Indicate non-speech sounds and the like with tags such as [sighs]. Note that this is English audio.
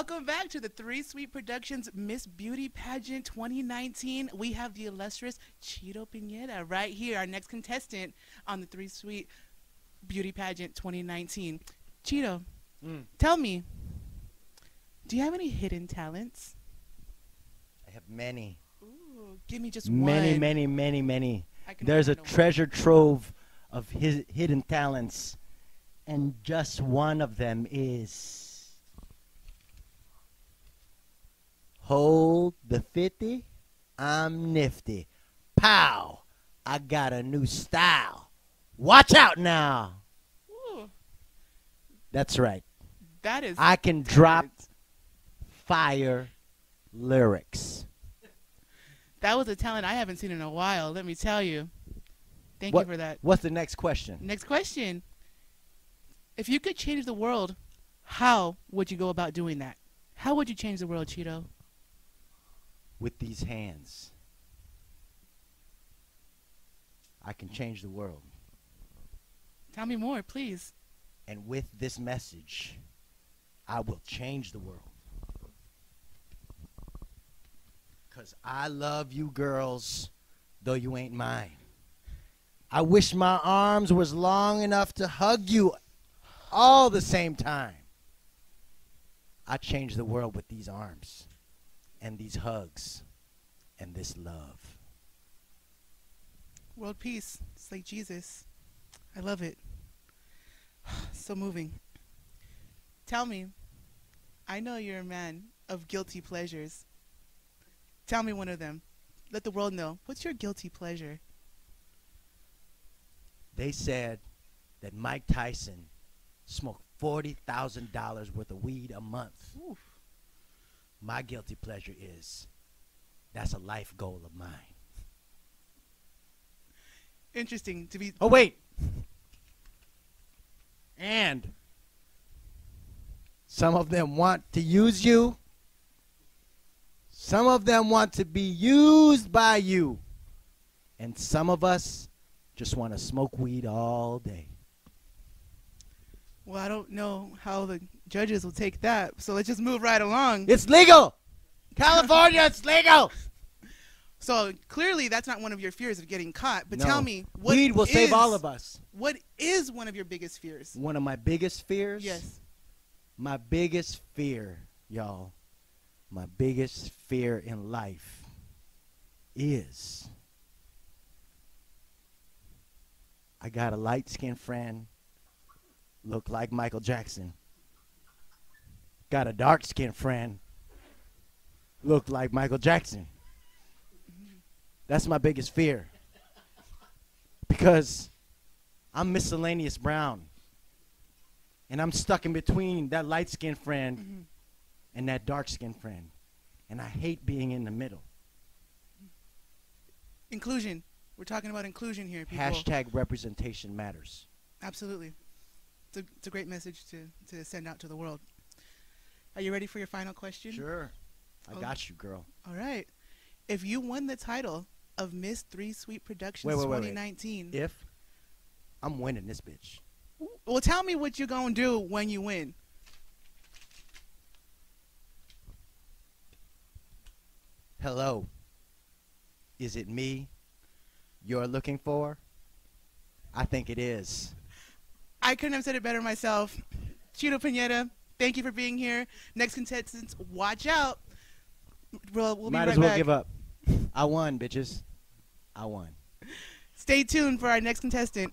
Welcome back to the Three Sweet Productions Miss Beauty Pageant 2019. We have the illustrious Chito Pineda right here, our next contestant on the Three Sweet Beauty Pageant 2019. Chito, Mm. tell me, do you have any hidden talents? I have many, Ooh, give me just many, one. many, many, many. There's a find one. treasure trove of his hidden talents, and just one of them is hold the fifty. I'm nifty. Pow! I got a new style. Watch out now. Ooh, That's right. that is. I can drop fire lyrics. That was a talent I haven't seen in a while. Let me tell you. Thank What- you for that. What's the next question? Next question. If you could change the world, how would you go about doing that? How would you change the world, Chito? With these hands. I can change the world. Tell me more, please. And with this message, I will change the world. Because I love you girls, though you ain't mine. I wish my arms was long enough to hug you all the same time. I change the world with these arms and these hugs and this love. World peace. It's like Jesus. I love it. [sighs] so moving. Tell me, I know you're a man of guilty pleasures. Tell me one of them. Let the world know. What's your guilty pleasure? They said that Mike Tyson smoked $40,000 worth of weed a month. Oof. My guilty pleasure is that's a life goal of mine. Interesting to be. Oh, wait. And some of them want to use you, some of them want to be used by you, and some of us just want to smoke weed all day. Well, I don't know how the judges will take that, so let's just move right along. It's legal! California, it's legal! [laughs] So clearly, that's not one of your fears of getting caught. But No. tell me, what Weed will save all of us. What is one of your biggest fears? One of my biggest fears? Yes. My biggest fear, y'all, my biggest fear in life is I got a light skinned friend look like Michael Jackson. Got a dark skinned friend look like Michael Jackson. That's my biggest fear. Because I'm miscellaneous brown. And I'm stuck in between that light skinned friend Mhm. and that dark skinned friend. And I hate being in the middle. Inclusion. We're talking about inclusion here, people. Hashtag representation matters. Absolutely. It's a, it's a great message to, to send out to the world. Are you ready for your final question? Sure. I Oh. got you, girl. All right. If you won the title of Miss Three Sweet Productions Wait, wait, wait, wait. 2019, If I'm winning this bitch, well, tell me what you're going to do when you win. hello. Is it me you're looking for? I think it is. I couldn't have said it better myself. Chito Pineda, thank you for being here. Next contestants, watch out. We'll, we'll Might be right as well back. give up. I won, bitches. I won. Stay tuned for our next contestant.